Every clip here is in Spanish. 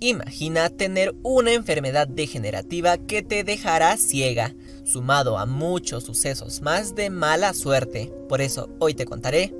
Imagina tener una enfermedad degenerativa que te dejará ciega, sumado a muchos sucesos más de mala suerte. Por eso hoy te contaré.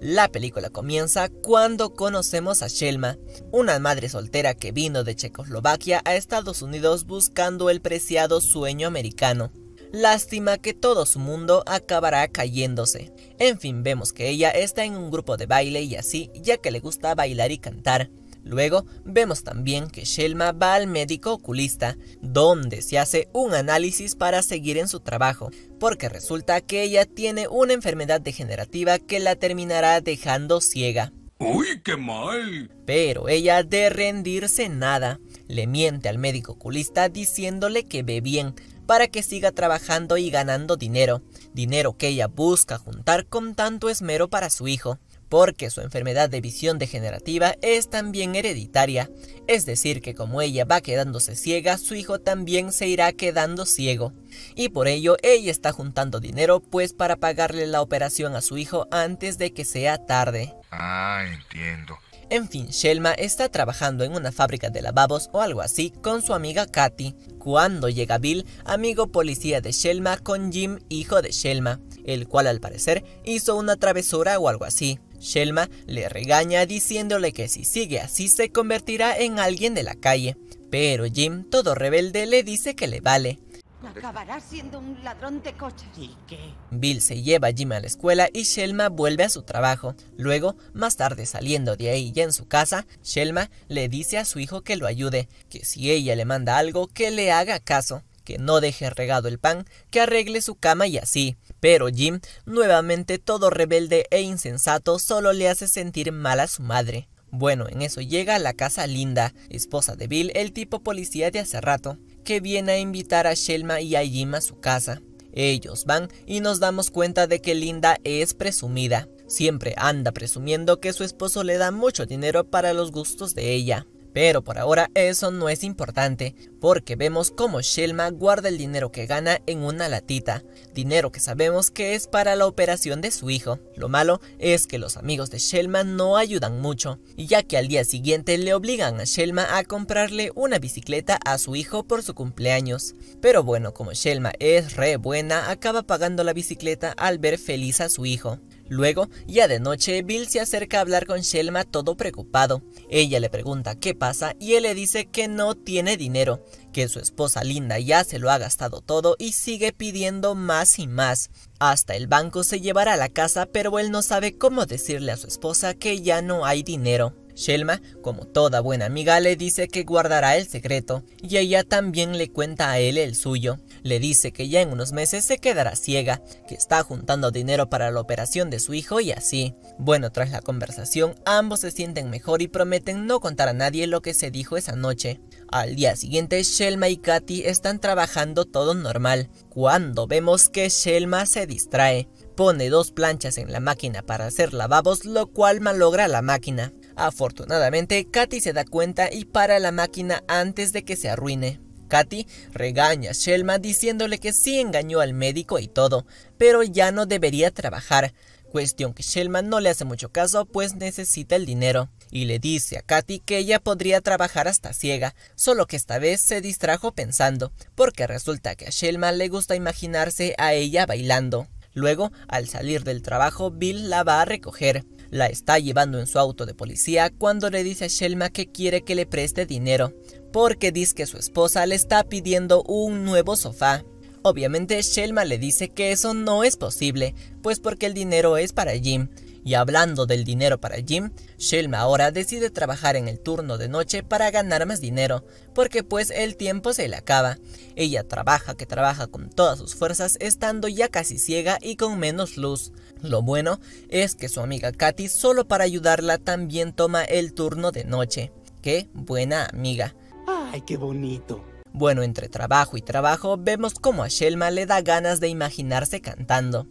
La película comienza cuando conocemos a Shelma, una madre soltera que vino de Checoslovaquia a Estados Unidos buscando el preciado sueño americano. Lástima que todo su mundo acabará cayéndose. En fin, vemos que ella está en un grupo de baile y así, ya que le gusta bailar y cantar. Luego vemos también que Shelma va al médico oculista, donde se hace un análisis para seguir en su trabajo, porque resulta que ella tiene una enfermedad degenerativa que la terminará dejando ciega. ¡Uy, qué mal! Pero ella de rendirse nada, le miente al médico oculista diciéndole que ve bien, para que siga trabajando y ganando dinero, dinero que ella busca juntar con tanto esmero para su hijo, porque su enfermedad de visión degenerativa es también hereditaria, es decir que como ella va quedándose ciega, su hijo también se irá quedando ciego, y por ello ella está juntando dinero pues para pagarle la operación a su hijo antes de que sea tarde. Ah, entiendo. En fin, Shelma está trabajando en una fábrica de lavabos o algo así con su amiga Katy, cuando llega Bill, amigo policía de Shelma, con Jim, hijo de Shelma, el cual al parecer hizo una travesura o algo así. Shelma le regaña diciéndole que si sigue así se convertirá en alguien de la calle, pero Jim, todo rebelde, le dice que le vale, Acabará siendo un ladrón de coches. ¿Y qué? Bill se lleva a Jim a la escuela y Shelma vuelve a su trabajo. Luego, más tarde saliendo de ahí ya en su casa, Shelma le dice a su hijo que lo ayude, que si ella le manda algo, que le haga caso, que no deje regado el pan, que arregle su cama y así. Pero Jim, nuevamente todo rebelde e insensato, solo le hace sentir mal a su madre. Bueno, en eso llega a la casa Linda, esposa de Bill, el tipo policía de hace rato que viene a invitar a Shelma y a Jim a su casa. Ellos van y nos damos cuenta de que Linda es presumida. Siempre anda presumiendo que su esposo le da mucho dinero para los gustos de ella. Pero por ahora eso no es importante, porque vemos cómo Shelma guarda el dinero que gana en una latita, dinero que sabemos que es para la operación de su hijo. Lo malo es que los amigos de Shelma no ayudan mucho, ya que al día siguiente le obligan a Shelma a comprarle una bicicleta a su hijo por su cumpleaños. Pero bueno, como Shelma es re buena, acaba pagando la bicicleta al ver feliz a su hijo. Luego, ya de noche, Bill se acerca a hablar con Shelma todo preocupado. Ella le pregunta qué pasa y él le dice que no tiene dinero, que su esposa Linda ya se lo ha gastado todo y sigue pidiendo más y más. Hasta el banco se llevará a la casa, pero él no sabe cómo decirle a su esposa que ya no hay dinero. Shelma, como toda buena amiga, le dice que guardará el secreto, y ella también le cuenta a él el suyo. Le dice que ya en unos meses se quedará ciega, que está juntando dinero para la operación de su hijo y así. Bueno, tras la conversación, ambos se sienten mejor y prometen no contar a nadie lo que se dijo esa noche. Al día siguiente, Shelma y Katy están trabajando todo normal, cuando vemos que Shelma se distrae. Pone dos planchas en la máquina para hacer lavabos, lo cual malogra la máquina. Afortunadamente, Katy se da cuenta y para la máquina antes de que se arruine. Katy regaña a Shelma diciéndole que sí engañó al médico y todo, pero ya no debería trabajar, cuestión que Shelma no le hace mucho caso pues necesita el dinero, y le dice a Katy que ella podría trabajar hasta ciega, solo que esta vez se distrajo pensando, porque resulta que a Shelma le gusta imaginarse a ella bailando. Luego, al salir del trabajo, Bill la va a recoger. La está llevando en su auto de policía cuando le dice a Shelma que quiere que le preste dinero, porque dice que su esposa le está pidiendo un nuevo sofá. Obviamente Shelma le dice que eso no es posible, pues porque el dinero es para Jim. Y hablando del dinero para Jim, Shelma ahora decide trabajar en el turno de noche para ganar más dinero, porque pues el tiempo se le acaba. Ella trabaja que trabaja con todas sus fuerzas estando ya casi ciega y con menos luz. Lo bueno es que su amiga Katy solo para ayudarla también toma el turno de noche. ¡Qué buena amiga! ¡Ay, qué bonito! Bueno, entre trabajo y trabajo vemos como a Shelma le da ganas de imaginarse cantando.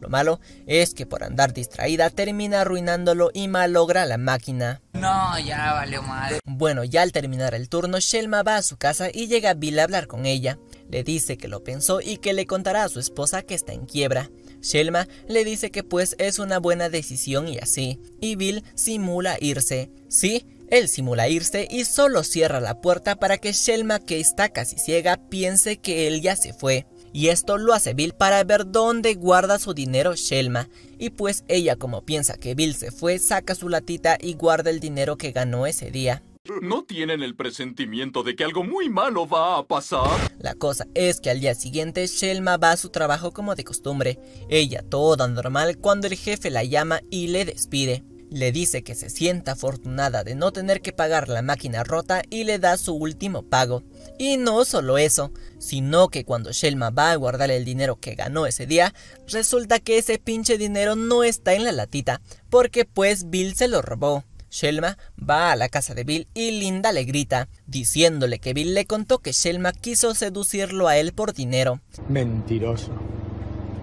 Lo malo es que por andar distraída termina arruinándolo y malogra la máquina. No, ya valió mal. Bueno, ya al terminar el turno, Shelma va a su casa y llega Bill a hablar con ella. Le dice que lo pensó y que le contará a su esposa que está en quiebra. Shelma le dice que pues es una buena decisión y así, y Bill simula irse. Sí, él simula irse y solo cierra la puerta para que Shelma, que está casi ciega, piense que él ya se fue. Y esto lo hace Bill para ver dónde guarda su dinero Shelma. Y pues ella como piensa que Bill se fue, saca su latita y guarda el dinero que ganó ese día. ¿No tienen el presentimiento de que algo muy malo va a pasar? La cosa es que al día siguiente Shelma va a su trabajo como de costumbre, ella toda normal cuando el jefe la llama y le despide. Le dice que se sienta afortunada de no tener que pagar la máquina rota y le da su último pago. Y no solo eso, sino que cuando Shelma va a guardar el dinero que ganó ese día, resulta que ese pinche dinero no está en la latita, porque pues Bill se lo robó. Shelma va a la casa de Bill y Linda le grita, diciéndole que Bill le contó que Shelma quiso seducirlo a él por dinero. Mentiroso.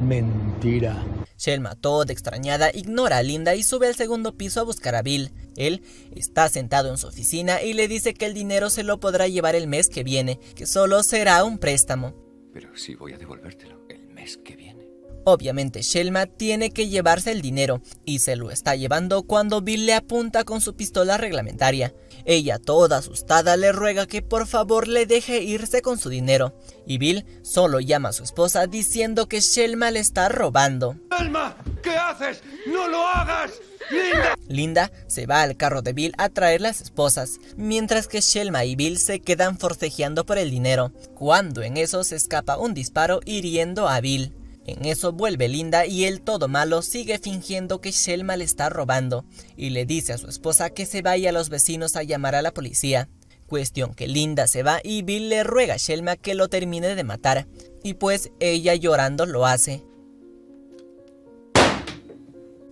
Mentira. Shelma, toda extrañada, ignora a Linda y sube al segundo piso a buscar a Bill. Él está sentado en su oficina y le dice que el dinero se lo podrá llevar el mes que viene, que solo será un préstamo. Pero sí voy a devolvértelo el mes que viene. Obviamente Shelma tiene que llevarse el dinero y se lo está llevando cuando Bill le apunta con su pistola reglamentaria. Ella, toda asustada, le ruega que por favor le deje irse con su dinero y Bill solo llama a su esposa diciendo que Shelma le está robando. ¿Qué haces? ¡No lo hagas! ¡Linda! Linda se va al carro de Bill a traer las esposas, mientras que Shelma y Bill se quedan forcejeando por el dinero, cuando en eso se escapa un disparo hiriendo a Bill. En eso vuelve Linda y el todo malo sigue fingiendo que Shelma le está robando y le dice a su esposa que se vaya a los vecinos a llamar a la policía. Cuestión que Linda se va y Bill le ruega a Shelma que lo termine de matar, y pues ella llorando lo hace.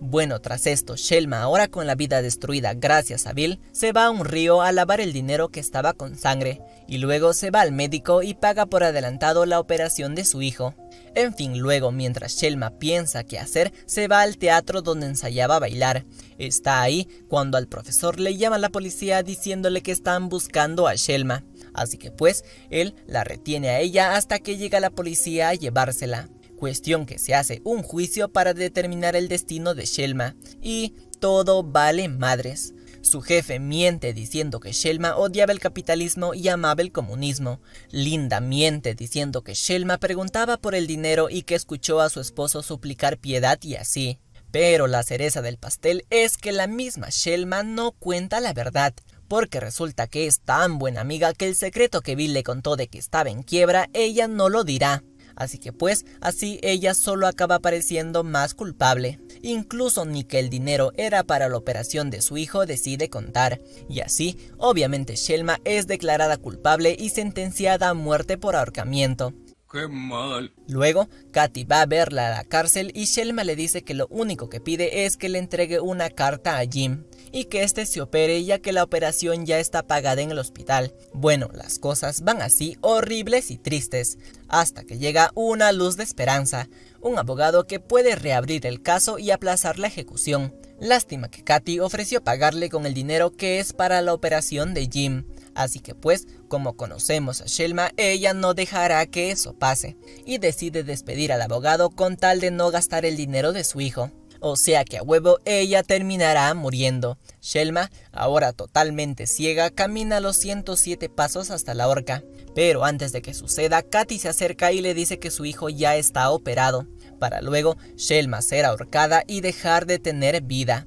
Bueno, tras esto, Shelma, ahora con la vida destruida gracias a Bill, se va a un río a lavar el dinero que estaba con sangre, y luego se va al médico y paga por adelantado la operación de su hijo. En fin, luego, mientras Shelma piensa qué hacer, se va al teatro donde ensayaba a bailar. Está ahí cuando al profesor le llama la policía diciéndole que están buscando a Shelma. Así que pues, él la retiene a ella hasta que llega la policía a llevársela cuestión que se hace un juicio para determinar el destino de Shelma, y todo vale madres. Su jefe miente diciendo que Shelma odiaba el capitalismo y amaba el comunismo. Linda miente diciendo que Shelma preguntaba por el dinero y que escuchó a su esposo suplicar piedad y así. Pero la cereza del pastel es que la misma Shelma no cuenta la verdad, porque resulta que es tan buena amiga que el secreto que Bill le contó de que estaba en quiebra ella no lo dirá. Así que pues, así ella solo acaba pareciendo más culpable. Incluso ni que el dinero era para la operación de su hijo decide contar. Y así, obviamente Shelma es declarada culpable y sentenciada a muerte por ahorcamiento. ¡Qué mal! Luego, Katy va a verla a la cárcel y Shelma le dice que lo único que pide es que le entregue una carta a Jim y que éste se opere ya que la operación ya está pagada en el hospital. Bueno, las cosas van así horribles y tristes, hasta que llega una luz de esperanza, un abogado que puede reabrir el caso y aplazar la ejecución. Lástima que Katy ofreció pagarle con el dinero que es para la operación de Jim. Así que pues, como conocemos a Shelma, ella no dejará que eso pase, y decide despedir al abogado con tal de no gastar el dinero de su hijo. O sea que a huevo ella terminará muriendo. Shelma, ahora totalmente ciega, camina los 107 pasos hasta la horca. Pero antes de que suceda, Katy se acerca y le dice que su hijo ya está operado, para luego Shelma ser ahorcada y dejar de tener vida.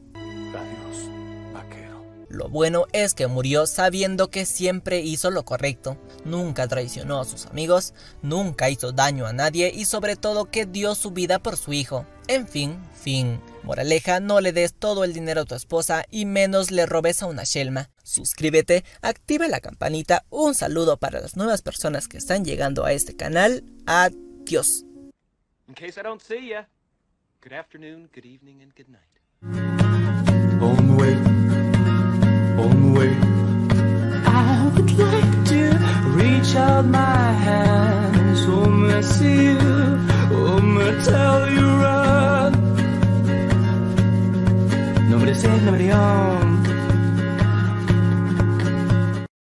Lo bueno es que murió sabiendo que siempre hizo lo correcto, nunca traicionó a sus amigos, nunca hizo daño a nadie y sobre todo que dio su vida por su hijo. En fin, fin. Moraleja, no le des todo el dinero a tu esposa y menos le robes a una Shelma. Suscríbete, activa la campanita, un saludo para las nuevas personas que están llegando a este canal. Adiós. Tell you